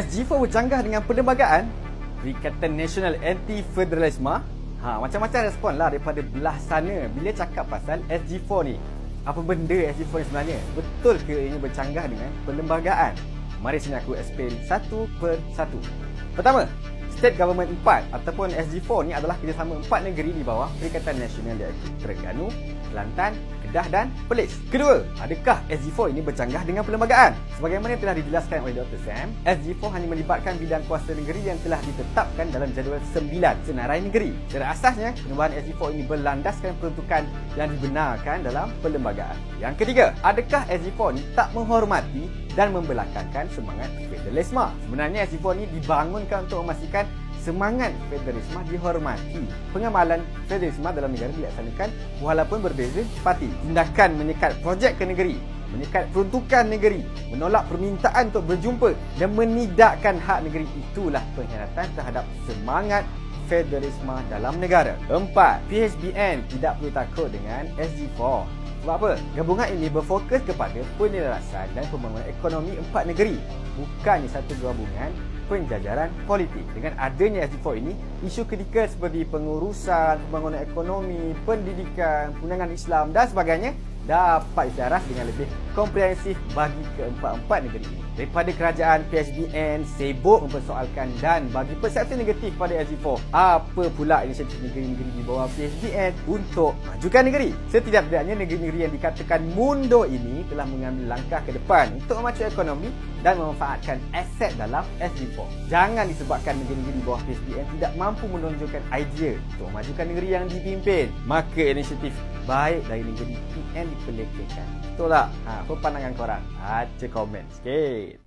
SG4 bercanggah dengan perlembagaan Perikatan Nasional Anti-Federalisme. Ha, Macam-macam respon lah daripada belah sana. Bila cakap pasal SG4 ni Apa benda SG4 ni sebenarnya? Betul ke ini bercanggah dengan perlembagaan Mari sini aku explain satu per satu. Pertama, State Government 4 ataupun SG4 ni adalah kerjasama empat negeri di bawah Perikatan Nasional Terengganu, Kelantan, Kedah dan Perlis. Kedua, adakah SG4 ini bercanggah dengan perlembagaan? Sebagaimana telah dijelaskan oleh Dr. Sam, SG4 hanya melibatkan bidang kuasa negeri yang telah ditetapkan dalam jadual 9 senarai negeri. Secara asasnya, penubuhan SG4 ini berlandaskan peruntukan yang dibenarkan dalam perlembagaan. Yang ketiga, adakah SG4 ini tak menghormati dan membelakangkan semangat federalisme? Sebenarnya SG4 ini dibangunkan untuk memastikan semangat federalisme dihormati. Pengamalan federalisme dalam negara dilaksanakan walaupun berbeza parti. Tindakan menyekat projek ke negeri, menyekat peruntukan negeri, menolak permintaan untuk berjumpa dan menidakkan hak negeri itulah pengkhianatan terhadap semangat federalisme dalam negara. Empat, PHBN tidak perlu takut dengan SG4. Sebab apa? Gabungan ini berfokus kepada penyelarasan dan pembangunan ekonomi empat negeri. Bukannya satu gabungan penjajaran politik. Dengan adanya SG4 ini, isu kritikal seperti pengurusan, pembangunan ekonomi, pendidikan, penanganan Islam dan sebagainya dapat disaras dengan lebih komprehensif bagi keempat-empat negeri ini. Daripada kerajaan PHBN sibuk mempersoalkan dan bagi persepsi negatif pada SG4, apa pula inisiatif negeri-negeri di bawah PHBN untuk majukan negeri? Setidak-tidaknya negeri-negeri yang dikatakan mundur ini telah mengambil langkah ke depan untuk memacu ekonomi dan memanfaatkan aset dalam SG4. Jangan disebabkan negeri-negeri di bawah PHBN tidak mampu menunjukkan idea untuk memajukan negeri yang dipimpin. Maka inisiatif baik dari negeri PN dipelekehkan. Betul tak? Ha, apa pandangan korang? Baca komen sikit.